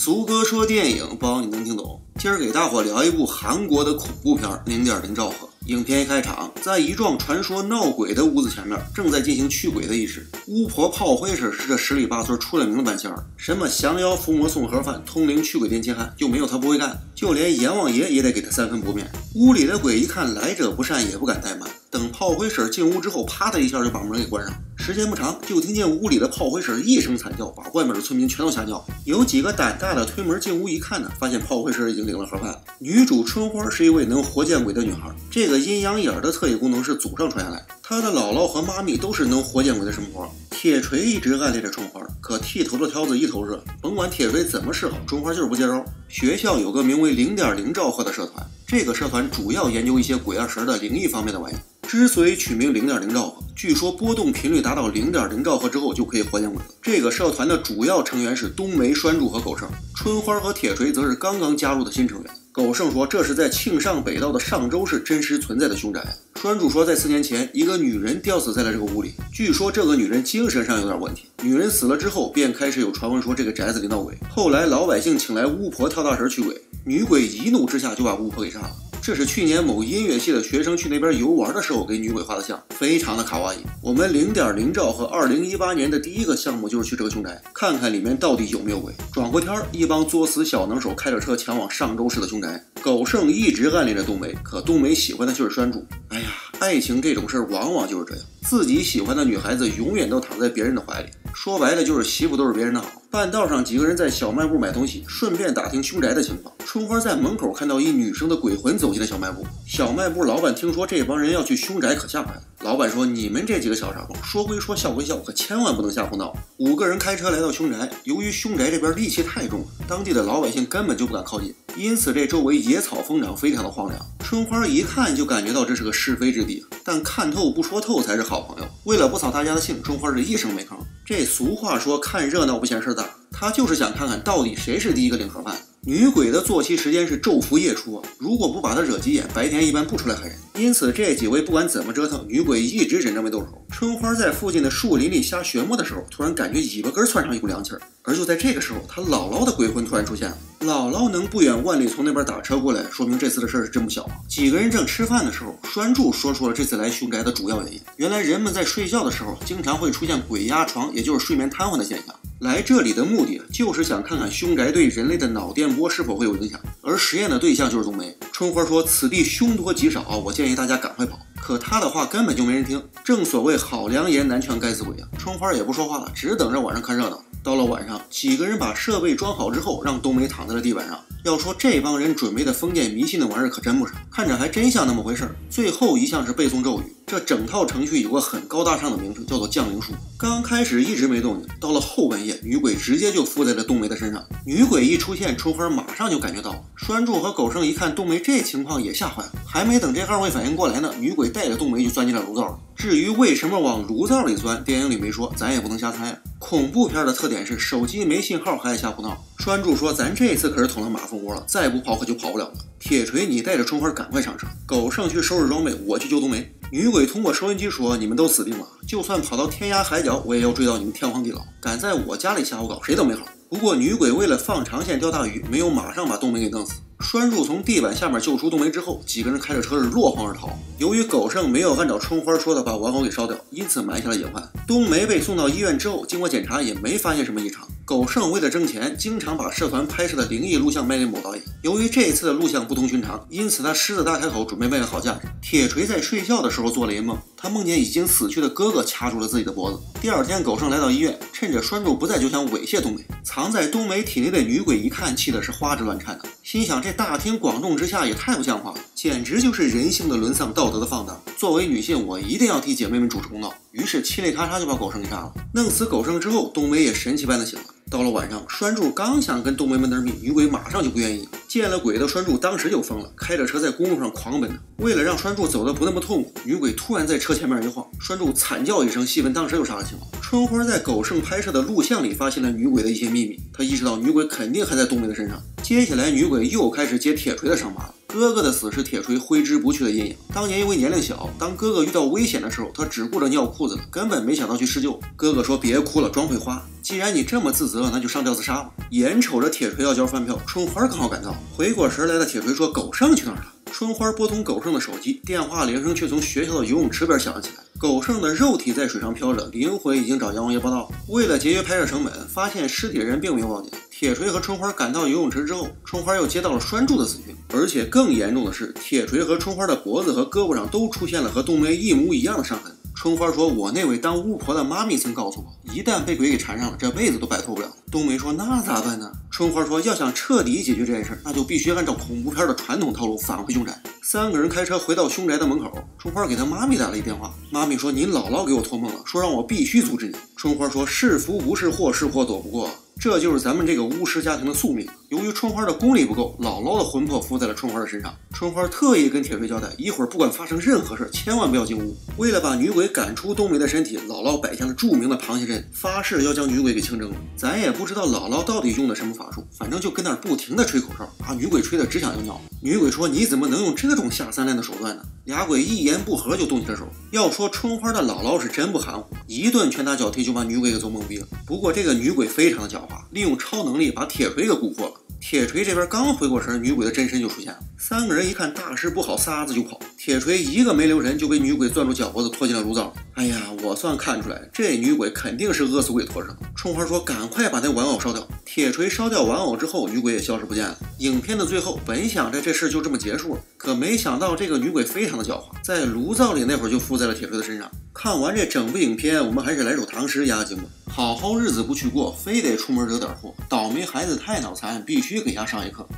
俗哥说电影，包你能听懂。今儿给大伙聊一部韩国的恐怖片《零点零兆赫》。影片一开场，在一幢传说闹鬼的屋子前面，正在进行驱鬼的仪式。巫婆炮灰婶是这十里八村出了名的半仙儿，什么降妖伏魔送盒饭、通灵驱鬼电秦汉，就没有她不会干。就连阎王爷也得给她三分不面。屋里的鬼一看来者不善，也不敢怠慢。等炮灰婶进屋之后，啪的一下就把门给关上。时间不长，就听见屋里的炮灰婶一声惨叫，把外面的村民全都吓尿。有几个胆大的推门进屋一看呢，发现炮灰婶已经领了盒饭。女主春花是一位能活见鬼的女孩，这个阴阳眼的特异功能是祖上传下来。她的姥姥和妈咪都是能活见鬼的神婆。铁锤一直暗恋着春花，可剃头的挑子一头热，甭管铁锤怎么示好，春花就是不接招。学校有个名为零点零兆赫的社团，这个社团主要研究一些鬼啊神的灵异方面的玩意。之所以取名零点零兆赫，据说波动频率达到零点零兆赫之后就可以活见鬼了。这个社团的主要成员是冬梅、栓柱和狗剩，春花和铁锤则是刚刚加入的新成员。狗剩说这是在庆尚北道的上州市真实存在的凶宅。栓柱说在四年前，一个女人吊死在了这个屋里，据说这个女人精神上有点问题。女人死了之后，便开始有传闻说这个宅子里闹鬼。后来老百姓请来巫婆跳大神驱鬼，女鬼一怒之下就把巫婆给杀了。这是去年某音乐系的学生去那边游玩的时候给女鬼画的像，非常的卡哇伊。我们零点零兆和二零一八年的第一个项目就是去这个凶宅，看看里面到底有没有鬼。转过天儿，一帮作死小能手开着车前往上周市的凶宅。狗剩一直暗恋着冬梅，可冬梅喜欢的就是栓柱。哎呀，爱情这种事儿往往就是这样，自己喜欢的女孩子永远都躺在别人的怀里。说白了就是媳妇都是别人的好。半道上几个人在小卖部买东西，顺便打听凶宅的情况。春花在门口看到一女生的鬼魂走进了小卖部。小卖部老板听说这帮人要去凶宅，可吓坏了。老板说：“你们这几个小傻瓜，说归说，笑归笑，可千万不能瞎胡闹。”五个人开车来到凶宅，由于凶宅这边戾气太重，当地的老百姓根本就不敢靠近，因此这周围野草疯长，非常的荒凉。春花一看就感觉到这是个是非之地，但看透不说透才是好朋友。为了不扫大家的兴，春花是一声没吭。这俗话说，看热闹不嫌事大，他就是想看看到底谁是第一个领盒饭。女鬼的作息时间是昼伏夜出，如果不把她惹急眼，白天一般不出来害人。因此这几位不管怎么折腾，女鬼一直忍着没动手。春花在附近的树林里瞎寻摸的时候，突然感觉尾巴根窜上一股凉气儿。而就在这个时候，她姥姥的鬼魂突然出现了。姥姥能不远万里从那边打车过来，说明这次的事儿是真不小啊。几个人正吃饭的时候，栓柱说出了这次来凶宅的主要原因。原来人们在睡觉的时候，经常会出现鬼压床，也就是睡眠瘫痪的现象。来这里的目的就是想看看凶宅对人类的脑电波是否会有影响，而实验的对象就是冬梅。春花说：“此地凶多吉少，我建议大家赶快跑。”可他的话根本就没人听。正所谓好良言难劝该死鬼啊！春花也不说话了，只等着晚上看热闹。到了晚上，几个人把设备装好之后，让冬梅躺在了地板上。要说这帮人准备的封建迷信的玩意儿可真不少，看着还真像那么回事儿。最后一项是背诵咒语。这整套程序有个很高大上的名称，叫做降灵术。刚开始一直没动静，到了后半夜，女鬼直接就附在了冬梅的身上。女鬼一出现，春花马上就感觉到了。栓柱和狗剩一看冬梅这情况，也吓坏了。还没等这二位反应过来呢，女鬼带着冬梅就钻进了炉灶。至于为什么往炉灶里钻，电影里没说，咱也不能瞎猜。恐怖片的特点是手机没信号还爱瞎胡闹。栓柱说：“咱这次可是捅了马蜂窝了，再不跑可就跑不了了。”铁锤，你带着春花赶快上车。狗剩去收拾装备，我去救冬梅。女鬼通过收音机说：“你们都死定了，就算跑到天涯海角，我也要追到你们天荒地老。敢在我家里瞎胡搞，谁都没好。”不过女鬼为了放长线钓大鱼，没有马上把冬梅给弄死。栓柱从地板下面救出冬梅之后，几个人开着车是落荒而逃。由于狗剩没有按照春花说的把玩偶给烧掉，因此埋下了隐患。冬梅被送到医院之后，经过检查也没发现什么异常。狗剩为了挣钱，经常把社团拍摄的灵异录像卖给某导演。由于这次的录像不同寻常，因此他狮子大开口，准备卖个好价钱。铁锤在睡觉的时候做了一梦，他梦见已经死去的哥哥掐住了自己的脖子。第二天，狗剩来到医院，趁着栓柱不在，就想猥亵冬梅。藏在冬梅体内的女鬼一看，气的是花枝乱颤的，心想这大庭广众之下也太不像话了，简直就是人性的沦丧，道德的放荡。作为女性，我一定要替姐妹们主持公道。于是嘁哩咔嚓就把狗剩给杀了。弄死狗剩之后，冬梅也神奇般的醒了。到了晚上，栓柱刚想跟冬梅们儿密，女鬼马上就不愿意。见了鬼的栓柱当时就疯了，开着车在公路上狂奔。为了让栓柱走得不那么痛苦，女鬼突然在车前面一晃，栓柱惨叫一声，戏份当时就杀了青了。春花在狗剩拍摄的录像里发现了女鬼的一些秘密，她意识到女鬼肯定还在冬梅的身上。接下来，女鬼又开始揭铁锤的伤疤了。哥哥的死是铁锤挥之不去的阴影。当年因为年龄小，当哥哥遇到危险的时候，他只顾着尿裤子了，根本没想到去施救。哥哥说：“别哭了，妆会花。既然你这么自责，那就上吊自杀吧。”眼瞅着铁锤要交饭票，春花刚好赶到，回过神来的铁锤说：“狗剩去哪儿了？”春花拨通狗剩的手机，电话铃声却从学校的游泳池边响了起来。狗剩的肉体在水上漂着，灵魂已经找阎王爷报道。为了节约拍摄成本，发现尸体的人并没有报警。铁锤和春花赶到游泳池之后，春花又接到了拴柱的死讯，而且更严重的是，铁锤和春花的脖子和胳膊上都出现了和冬梅一模一样的伤痕。春花说：“我那位当巫婆的妈咪曾告诉我，一旦被鬼给缠上了，这辈子都摆脱不了。”冬梅说：“那咋办呢？”春花说：“要想彻底解决这件事，那就必须按照恐怖片的传统套路返回凶宅。”三个人开车回到凶宅的门口，春花给她妈咪打了一电话，妈咪说：“您姥姥给我托梦了，说让我必须阻止你。”春花说：“是福不是祸，是祸躲不过。”这就是咱们这个巫师家庭的宿命。由于春花的功力不够，姥姥的魂魄附在了春花的身上。春花特意跟铁锤交代，一会儿不管发生任何事，千万不要进屋。为了把女鬼赶出冬梅的身体，姥姥摆下了著名的螃蟹阵，发誓要将女鬼给清蒸了。咱也不知道姥姥到底用的什么法术，反正就跟那儿不停的吹口哨，把女鬼吹得只想要尿。女鬼说：“你怎么能用这种下三滥的手段呢？”俩鬼一言不合就动起了手。要说春花的姥姥是真不含糊，一顿拳打脚踢就把女鬼给揍懵逼了。不过这个女鬼非常的狡猾，利用超能力把铁锤给蛊惑了。铁锤这边刚回过神，女鬼的真身就出现了。三个人一看大事不好，撒子就跑。铁锤一个没留神就被女鬼攥住脚脖子拖进了炉灶。哎呀，我算看出来，这女鬼肯定是饿死鬼拖着的。春花说：“赶快把那玩偶烧掉。”铁锤烧掉玩偶之后，女鬼也消失不见了。影片的最后，本想着这事就这么结束了，可没想到这个女鬼非常的狡猾，在炉灶里那会儿就附在了铁锤的身上。看完这整部影片，我们还是来首唐诗压压惊吧。好好日子不去过，非得出门惹点祸。倒霉孩子太脑残，必须给他上一课。